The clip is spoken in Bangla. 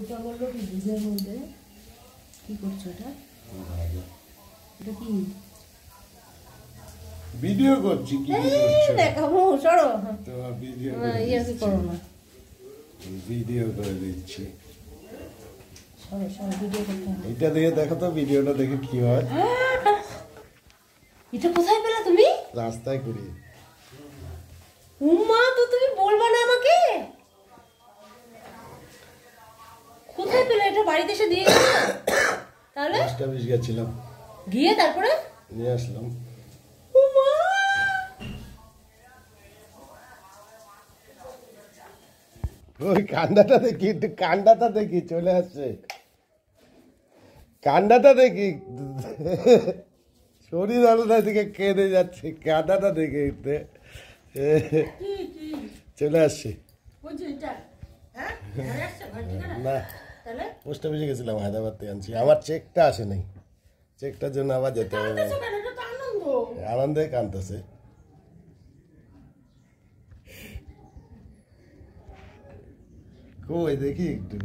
এটা বলল কি মধ্যে? কি করছ এটা? এটা কি? ভিডিও করছি কি করছ? দেখাবো সরো। তোমার ভিডিও ইয়ে করো না। ভিডিও করে দিচ্ছি। এটা দিয়ে দেখো তো ভিডিওটা দেখে কি হয়। এটা কোথায় পেলা তুমি? রাস্তায় করি উমা তো তুমি বলবা না আমাকে কোথায় পেলে এটা বাড়িতে এসে দিয়ে গেছো তাহলে? বিশ গেছিলাম। গিয়ে তারপরে? নিয়ে আসলাম। ওই কান্দাটা দেখি একটু কান্দাটা দেখি চলে আসছে। কান্দাটা দেখি। শরীর আলাদা দিকে কেঁদে যাচ্ছে কান্দাটা দেখে চলে আসছে। না। তাহলে? পোস্ট অফিসে গেছিলাম হায়দ্রাবাদ থেকে আনছি। আমার চেকটা আসে নাই চেকটার জন্য আবার যেতে হবে। আনন্দে কাঁদতেছে। কই দেখি একটু।